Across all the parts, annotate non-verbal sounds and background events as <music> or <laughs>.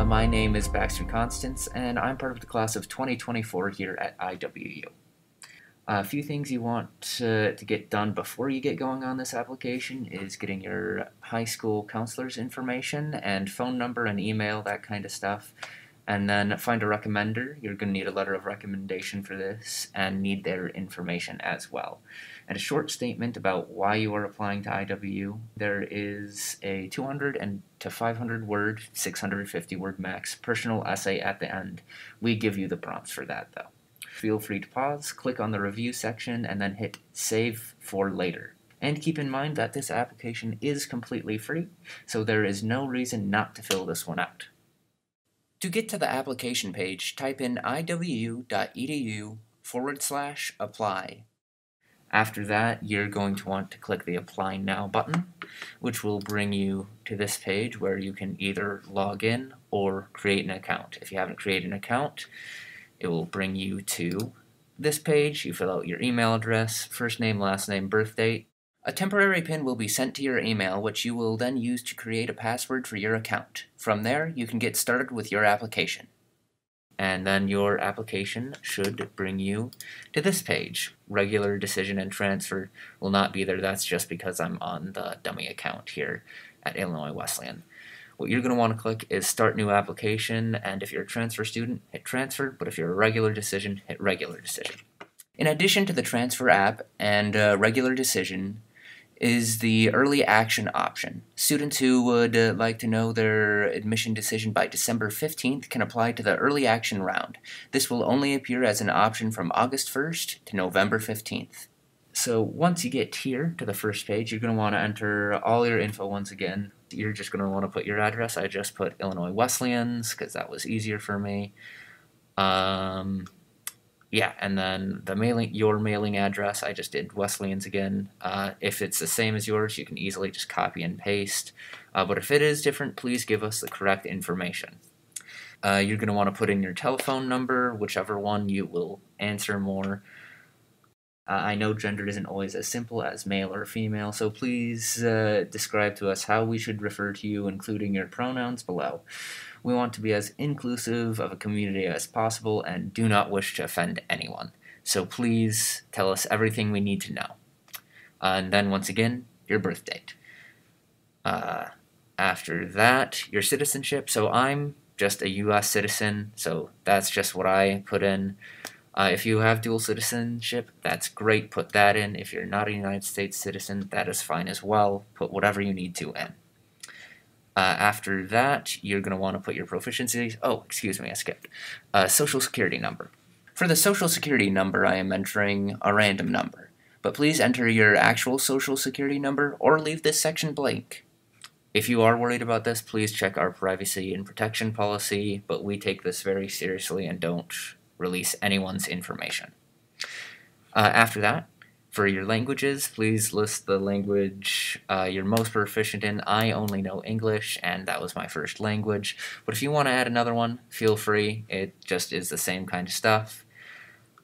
Uh, my name is Baxter Konstans, and I'm part of the class of 2024 here at IWU. A few things you want to, to, get done before you get going on this application is getting your high school counselor's information and phone number and email, that kind of stuff. And then find a recommender. You're going to need a letter of recommendation for this and need their information as well. And a short statement about why you are applying to IWU. There is a 200 and to 500 word, 650 word max personal essay at the end. We give you the prompts for that though. Feel free to pause, click on the review section, and then hit save for later. And keep in mind that this application is completely free, so there is no reason not to fill this one out. To get to the application page, type in iwu.edu forward slash apply. After that, you're going to want to click the Apply Now button, which will bring you to this page where you can either log in or create an account. If you haven't created an account, it will bring you to this page. You fill out your email address, first name, last name, birth date, a temporary PIN will be sent to your email, which you will then use to create a password for your account. From there, you can get started with your application. And then your application should bring you to this page. Regular decision and transfer will not be there. That's just because I'm on the dummy account here at Illinois Wesleyan. What you're going to want to click is Start New Application, and if you're a transfer student, hit Transfer, but if you're a regular decision, hit Regular Decision. In addition to the Transfer app and uh, Regular Decision, is the early action option. Students who would uh, like to know their admission decision by December 15th can apply to the early action round. This will only appear as an option from August 1st to November 15th. So once you get here to the first page, you're going to want to enter all your info once again. You're just going to want to put your address. I just put Illinois Wesleyans because that was easier for me. Um, yeah, and then the mailing your mailing address, I just did Wesleyan's again. Uh, if it's the same as yours, you can easily just copy and paste. Uh, but if it is different, please give us the correct information. Uh, you're going to want to put in your telephone number, whichever one you will answer more. Uh, I know gender isn't always as simple as male or female, so please uh, describe to us how we should refer to you, including your pronouns below. We want to be as inclusive of a community as possible and do not wish to offend anyone. So please tell us everything we need to know. Uh, and then once again, your birth date. Uh, after that, your citizenship. So I'm just a U.S. citizen, so that's just what I put in. Uh, if you have dual citizenship, that's great, put that in. If you're not a United States citizen, that is fine as well. Put whatever you need to in. Uh, after that, you're going to want to put your proficiencies. Oh, excuse me, I skipped. Uh, social security number. For the social security number, I am entering a random number. But please enter your actual social security number or leave this section blank. If you are worried about this, please check our privacy and protection policy, but we take this very seriously and don't release anyone's information. Uh, after that, for your languages, please list the language uh, you're most proficient in. I only know English, and that was my first language. But if you want to add another one, feel free. It just is the same kind of stuff.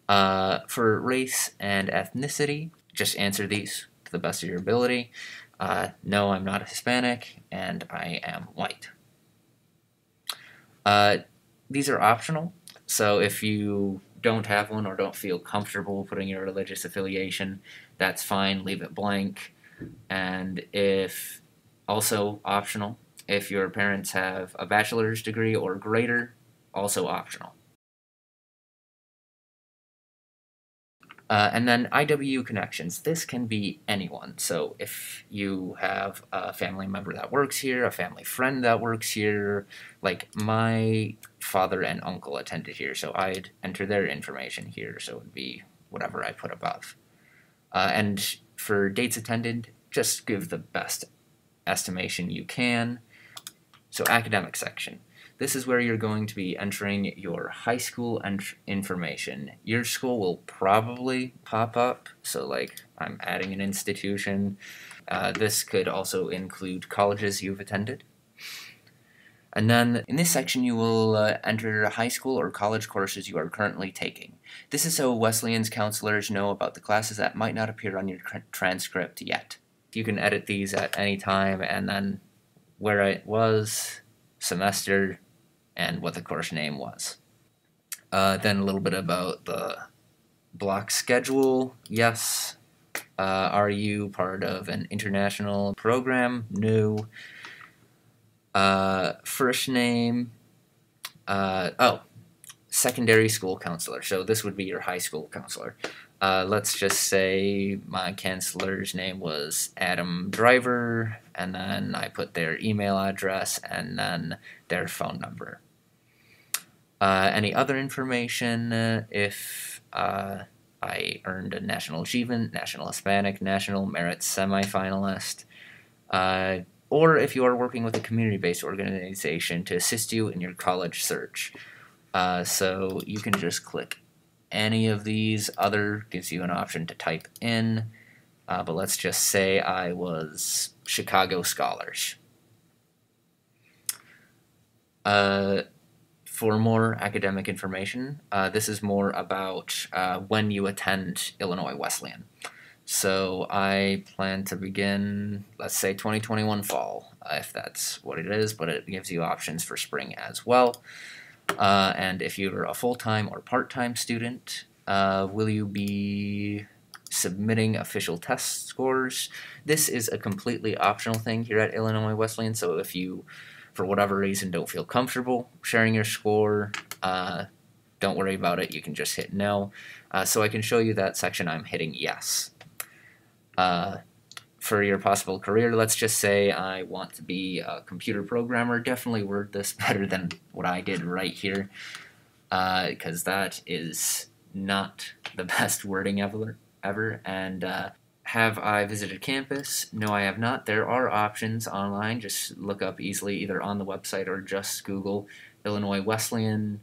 Uh, for race and ethnicity, just answer these to the best of your ability. Uh, no, I'm not a Hispanic, and I am white. Uh, these are optional, so if you don't have one or don't feel comfortable putting your religious affiliation, that's fine, leave it blank. And if also optional, if your parents have a bachelor's degree or greater, also optional. Uh, and then IWU connections. This can be anyone. So if you have a family member that works here, a family friend that works here, like my father and uncle attended here, so I'd enter their information here. So it would be whatever I put above. Uh, and for dates attended, just give the best estimation you can. So academic section. This is where you're going to be entering your high school and information. Your school will probably pop up, so like I'm adding an institution. Uh, this could also include colleges you've attended. And then in this section you will uh, enter high school or college courses you are currently taking. This is so Wesleyan's counselors know about the classes that might not appear on your transcript yet. You can edit these at any time and then where it was, semester, and what the course name was. Uh, then a little bit about the block schedule. Yes. Uh, are you part of an international program? No. Uh, first name. Uh, oh, secondary school counselor. So this would be your high school counselor. Uh, let's just say my counselor's name was Adam Driver, and then I put their email address and then their phone number. Uh, any other information, uh, if uh, I earned a National Achievement, National Hispanic, National Merit semifinalist, uh, or if you are working with a community based organization to assist you in your college search. Uh, so you can just click any of these. Other gives you an option to type in, but let's just say I was Chicago Scholars. Uh, for more academic information, uh, this is more about uh, when you attend Illinois Wesleyan. So I plan to begin, let's say 2021 fall, uh, if that's what it is, but it gives you options for spring as well. Uh, and if you're a full-time or part-time student, uh, will you be submitting official test scores? This is a completely optional thing here at Illinois Wesleyan, so if you for whatever reason don't feel comfortable sharing your score, uh, don't worry about it. You can just hit no. Uh, so I can show you that section I'm hitting yes. Uh, for your possible career, let's just say I want to be a computer programmer. Definitely word this <laughs> better than what I did right here, because uh, that is not the <laughs> best wording ever. ever. And uh, have I visited campus? No, I have not. There are options online. Just look up easily either on the website or just Google Illinois Wesleyan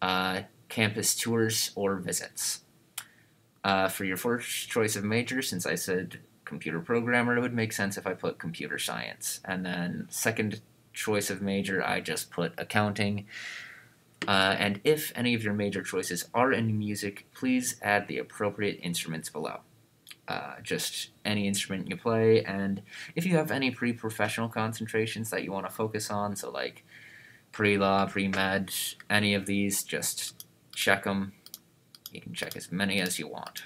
uh, campus tours or visits. Uh, for your first choice of major, since I said computer programmer, it would make sense if I put computer science. And then second choice of major, I just put accounting. Uh, and if any of your major choices are in music, please add the appropriate instruments below uh, just any instrument you play, and if you have any pre-professional concentrations that you want to focus on, so like pre-law, pre-med, any of these, just check them. You can check as many as you want.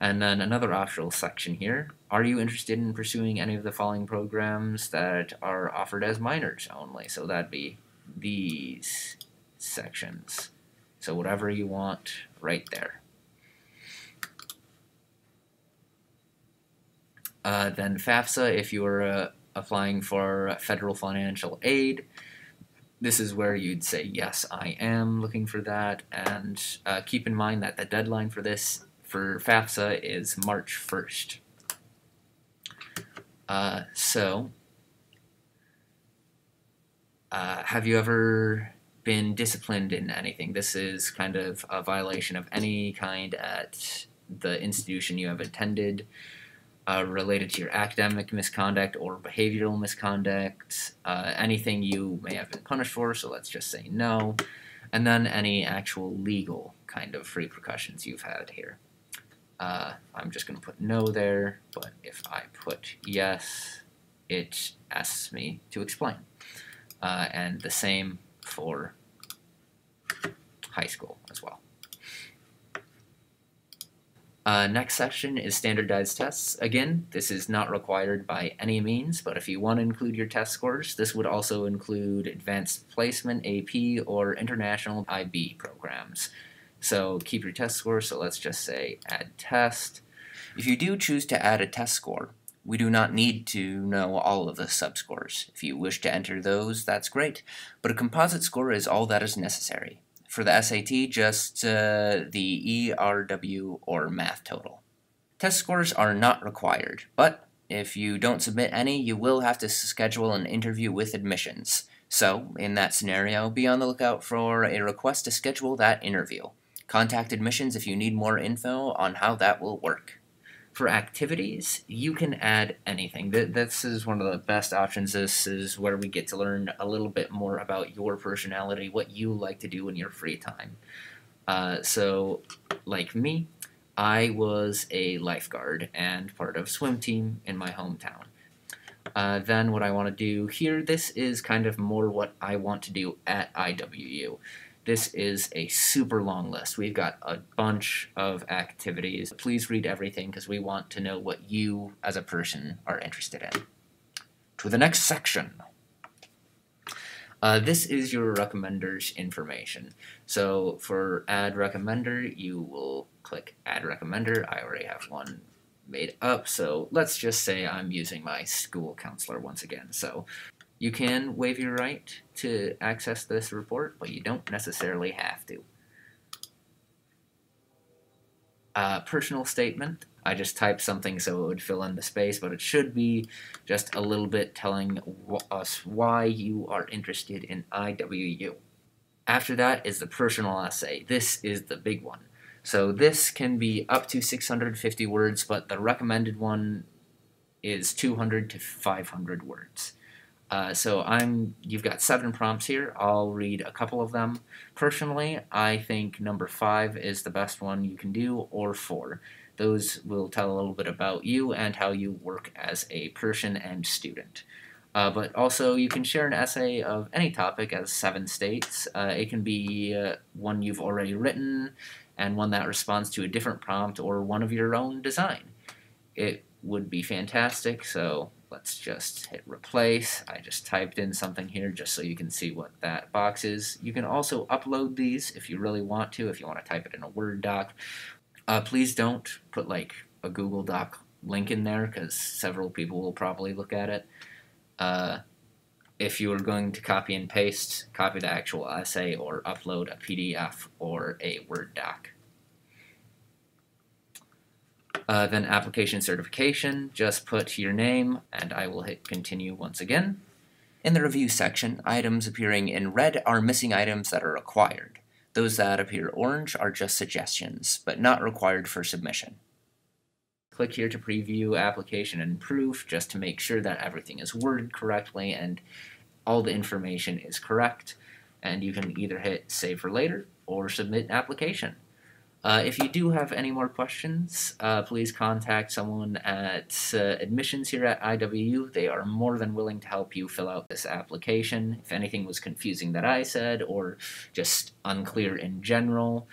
And then another optional section here. Are you interested in pursuing any of the following programs that are offered as minors only? So that'd be these sections. So whatever you want right there. Uh, then FAFSA, if you were uh, applying for federal financial aid, this is where you'd say, yes, I am looking for that. And uh, keep in mind that the deadline for this, for FAFSA, is March 1st. Uh, so, uh, have you ever been disciplined in anything? This is kind of a violation of any kind at the institution you have attended uh, related to your academic misconduct or behavioral misconduct, uh, anything you may have been punished for, so let's just say no, and then any actual legal kind of repercussions you've had here. Uh, I'm just going to put no there, but if I put yes, it asks me to explain. Uh, and the same for high school as well. Uh, next section is standardized tests. Again, this is not required by any means, but if you want to include your test scores, this would also include advanced placement, AP, or international IB programs. So keep your test score, so let's just say add test. If you do choose to add a test score, we do not need to know all of the subscores. If you wish to enter those, that's great, but a composite score is all that is necessary. For the SAT, just uh, the ERW or math total. Test scores are not required, but if you don't submit any, you will have to schedule an interview with admissions. So, in that scenario, be on the lookout for a request to schedule that interview. Contact admissions if you need more info on how that will work for activities, you can add anything. This is one of the best options. This is where we get to learn a little bit more about your personality, what you like to do in your free time. Uh, so, like me, I was a lifeguard and part of swim team in my hometown. Uh, then what I want to do here, this is kind of more what I want to do at IWU. This is a super long list. We've got a bunch of activities. Please read everything because we want to know what you as a person are interested in. To the next section. Uh, this is your recommender's information. So for add recommender, you will click add recommender. I already have one made up, so let's just say I'm using my school counselor once again. So you can waive your right to access this report, but you don't necessarily have to. Uh, personal statement. I just typed something so it would fill in the space, but it should be just a little bit telling us why you are interested in IWU. After that is the personal essay. This is the big one. So this can be up to 650 words, but the recommended one is 200 to 500 words. Uh, so I'm you've got seven prompts here. I'll read a couple of them. Personally, I think number five is the best one you can do, or four. Those will tell a little bit about you and how you work as a person and student. Uh, but also, you can share an essay of any topic, as seven states. Uh, it can be uh, one you've already written, and one that responds to a different prompt, or one of your own design. It would be fantastic, so let's just hit replace. I just typed in something here just so you can see what that box is. You can also upload these if you really want to, if you want to type it in a Word doc. Uh, please don't put like a Google Doc link in there because several people will probably look at it. Uh, if you are going to copy and paste, copy the actual essay or upload a PDF or a Word doc. Uh, then application certification, just put your name, and I will hit continue once again. In the review section, items appearing in red are missing items that are required. Those that appear orange are just suggestions, but not required for submission. Click here to preview application and proof, just to make sure that everything is worded correctly and all the information is correct. And you can either hit save for later or submit application. Uh, if you do have any more questions, uh, please contact someone at uh, admissions here at IWU. They are more than willing to help you fill out this application. If anything was confusing that I said or just unclear in general,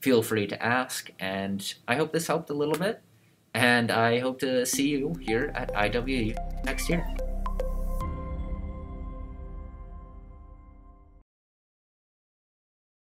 feel free to ask. And I hope this helped a little bit. And I hope to see you here at IWU next year.